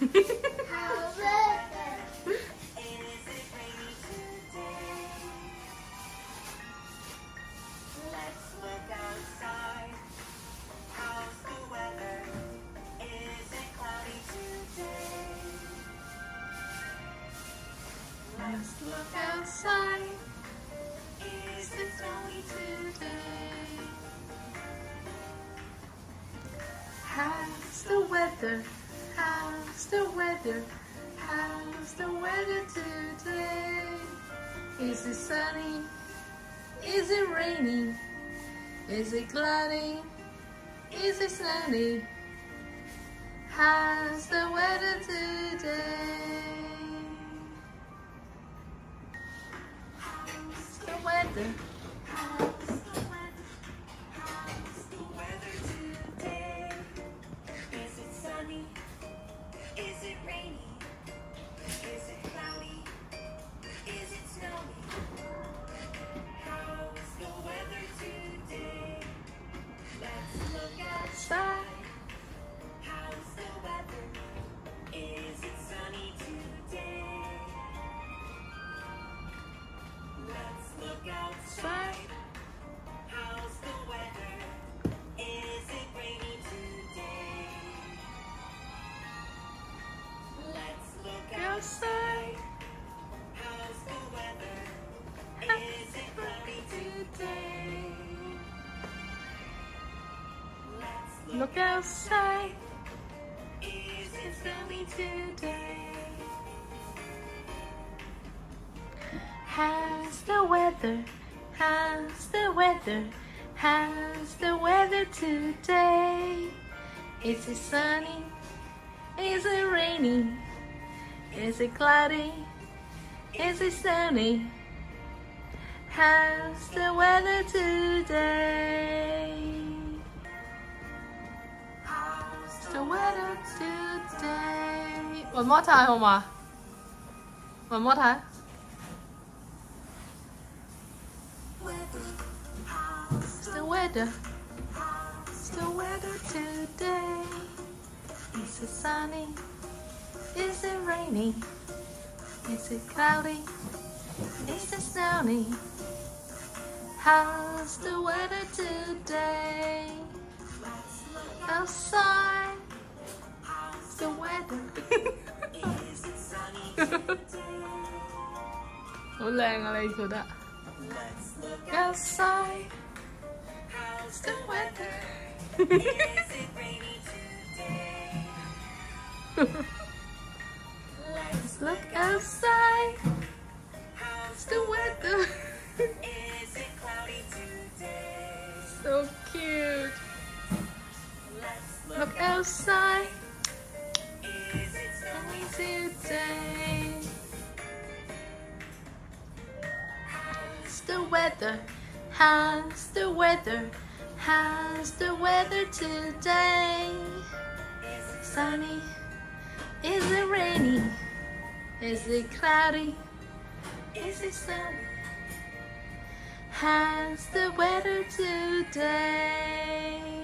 Let's look outside. How's the weather? Is it cloudy today? Let's look outside. Is it snowy today? How's the weather? How's the weather? How's the weather today? Is it sunny? Is it raining? Is it cloudy? Is it sunny? How's the weather today? How's the weather? Look outside. Is it sunny today. How's the weather? How's the weather? How's the weather today? Is it sunny? Is it raining? Is it cloudy? Is it sunny? How's the weather today? One more time, Oma. One more time. How's The weather. It's the weather today. Is it sunny? Is it rainy? Is it cloudy? Is it snowy? How's the weather today? Outside. แรงอะไรสุดอะ outside how's the weather is it rainy today let's look outside. How's the weather so cute look outside is it sunny today the weather? How's the weather? How's the weather today? Is it Sunny? Is it rainy? Is it cloudy? Is it sunny? How's the weather today?